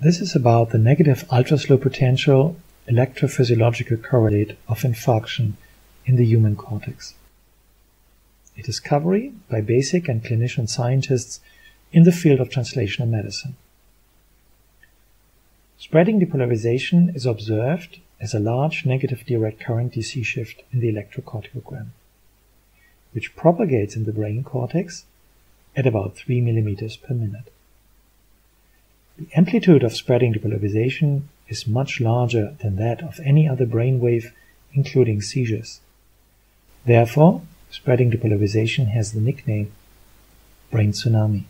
This is about the negative ultraslow potential electrophysiological correlate of infarction in the human cortex. A discovery by basic and clinician scientists in the field of translational medicine. Spreading depolarization is observed as a large negative direct current DC shift in the electrocorticogram, which propagates in the brain cortex at about 3 mm per minute. The amplitude of spreading depolarization is much larger than that of any other brain wave, including seizures. Therefore, spreading depolarization has the nickname brain tsunami.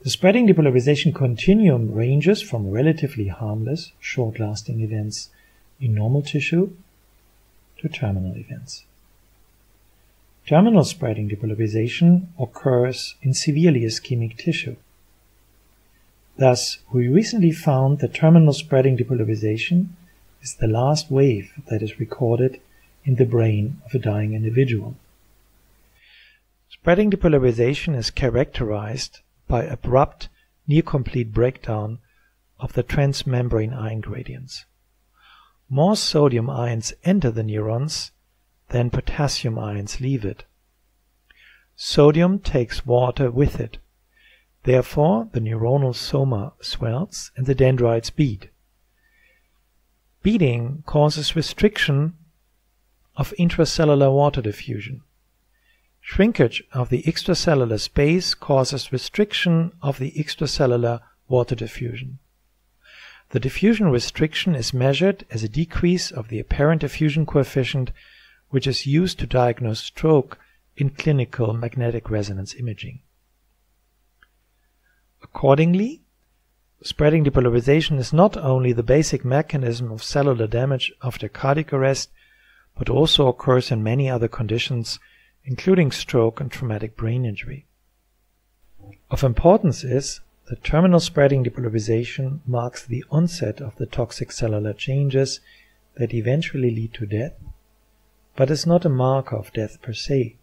The spreading depolarization continuum ranges from relatively harmless, short-lasting events in normal tissue to terminal events. Terminal spreading depolarization occurs in severely ischemic tissue. Thus, we recently found that terminal spreading depolarization is the last wave that is recorded in the brain of a dying individual. Spreading depolarization is characterized by abrupt, near-complete breakdown of the transmembrane ion gradients. More sodium ions enter the neurons than potassium ions leave it. Sodium takes water with it. Therefore, the neuronal soma swells and the dendrites bead. Beading causes restriction of intracellular water diffusion. Shrinkage of the extracellular space causes restriction of the extracellular water diffusion. The diffusion restriction is measured as a decrease of the apparent diffusion coefficient which is used to diagnose stroke in clinical magnetic resonance imaging. Accordingly, spreading depolarization is not only the basic mechanism of cellular damage after cardiac arrest, but also occurs in many other conditions including stroke and traumatic brain injury. Of importance is that terminal spreading depolarization marks the onset of the toxic cellular changes that eventually lead to death, but is not a marker of death per se,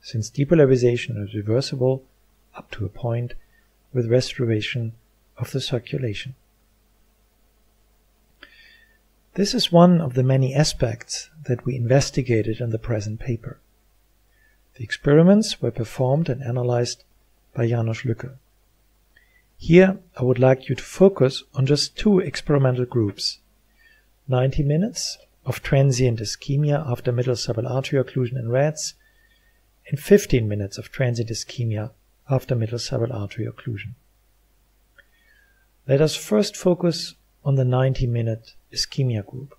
since depolarization is reversible up to a point with restoration of the circulation. This is one of the many aspects that we investigated in the present paper. The experiments were performed and analyzed by Janos Lückl. Here I would like you to focus on just two experimental groups. 90 minutes of transient ischemia after middle artery occlusion in rats and 15 minutes of transient ischemia after middle cerebral artery occlusion. Let us first focus on the 90 minute ischemia group.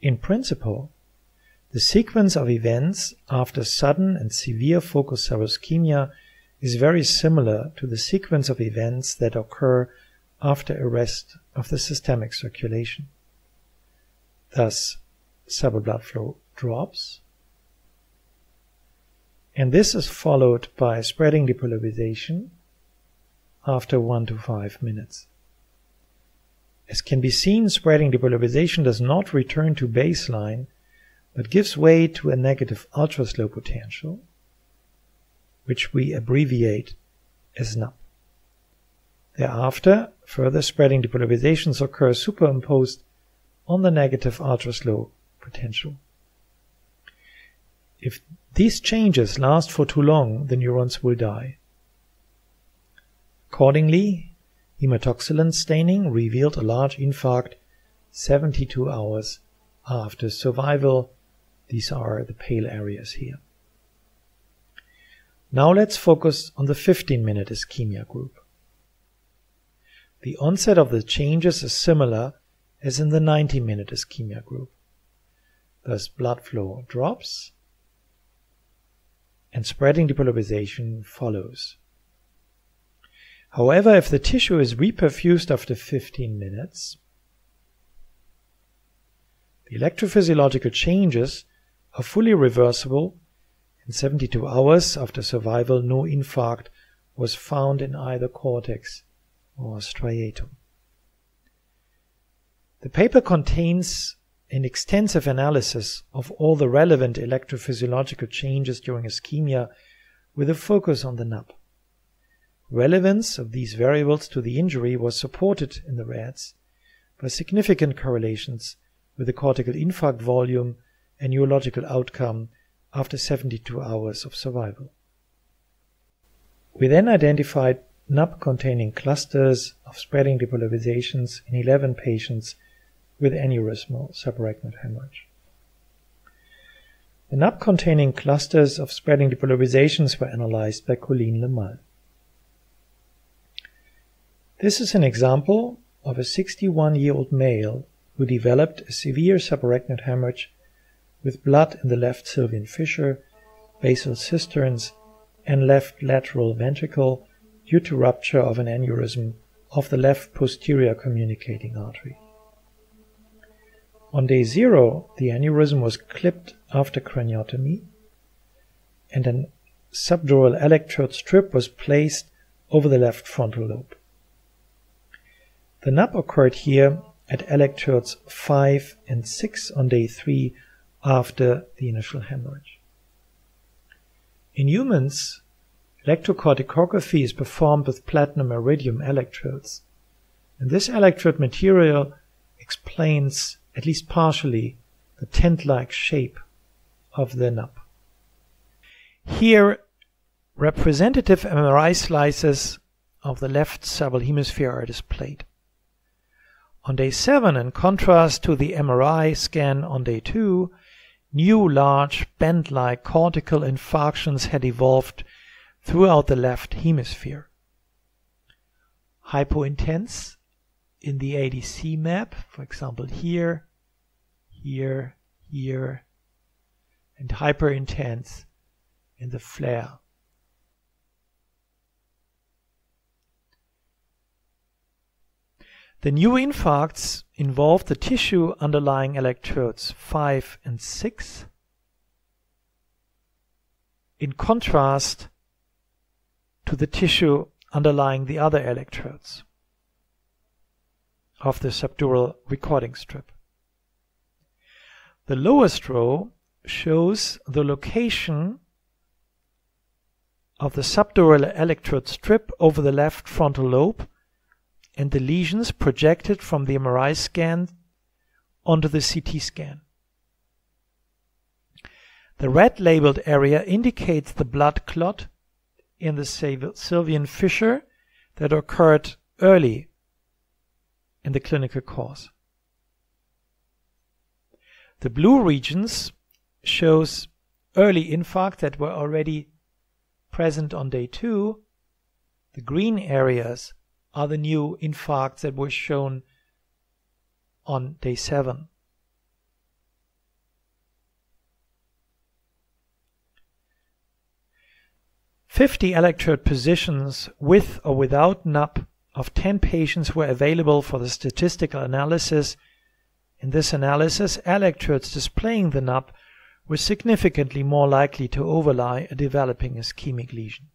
In principle, the sequence of events after sudden and severe focal cerebral ischemia is very similar to the sequence of events that occur after arrest of the systemic circulation. Thus, cerebral blood flow drops, and this is followed by spreading depolarization after 1 to 5 minutes. As can be seen, spreading depolarization does not return to baseline but gives way to a negative ultra-slow potential, which we abbreviate as NUP. Thereafter, further spreading depolarizations occur superimposed on the negative ultra-slow potential. If these changes last for too long, the neurons will die. Accordingly, hematoxylin staining revealed a large infarct 72 hours after survival these are the pale areas here. Now let's focus on the 15 minute ischemia group. The onset of the changes is similar as in the 90 minute ischemia group. Thus blood flow drops and spreading depolarization follows. However, if the tissue is reperfused after 15 minutes, the electrophysiological changes are fully reversible. In 72 hours after survival, no infarct was found in either cortex or striatum. The paper contains an extensive analysis of all the relevant electrophysiological changes during ischemia with a focus on the NUP. Relevance of these variables to the injury was supported in the rats by significant correlations with the cortical infarct volume and neurological outcome after 72 hours of survival. We then identified NUP-containing clusters of spreading depolarizations in 11 patients with aneurysmal subarachnoid hemorrhage. The NUP-containing clusters of spreading depolarizations were analyzed by Coline Lemale. This is an example of a 61-year-old male who developed a severe subarachnoid hemorrhage with blood in the left sylvian fissure, basal cisterns, and left lateral ventricle due to rupture of an aneurysm of the left posterior communicating artery. On day zero, the aneurysm was clipped after craniotomy, and a subdural electrode strip was placed over the left frontal lobe. The NUP occurred here at electrodes 5 and 6 on day 3 after the initial hemorrhage. In humans, electrocorticography is performed with platinum iridium electrodes, and this electrode material explains, at least partially, the tent-like shape of the NUP. Here, representative MRI slices of the left cerebral hemisphere are displayed. On day 7, in contrast to the MRI scan on day 2, new large band-like cortical infarctions had evolved throughout the left hemisphere. Hypointense in the ADC map, for example here, here, here, and hyperintense in the FLAIR. The new infarcts involve the tissue underlying electrodes 5 and 6. In contrast to the tissue underlying the other electrodes of the subdural recording strip. The lowest row shows the location of the subdural electrode strip over the left frontal lobe and the lesions projected from the MRI scan onto the CT scan. The red labeled area indicates the blood clot in the sylvian fissure that occurred early in the clinical course. The blue regions shows early infarct that were already present on day 2. The green areas are the new infarcts that were shown on day 7. Fifty electrode positions with or without NUP of 10 patients were available for the statistical analysis. In this analysis, electrodes displaying the NAP were significantly more likely to overlie a developing ischemic lesion.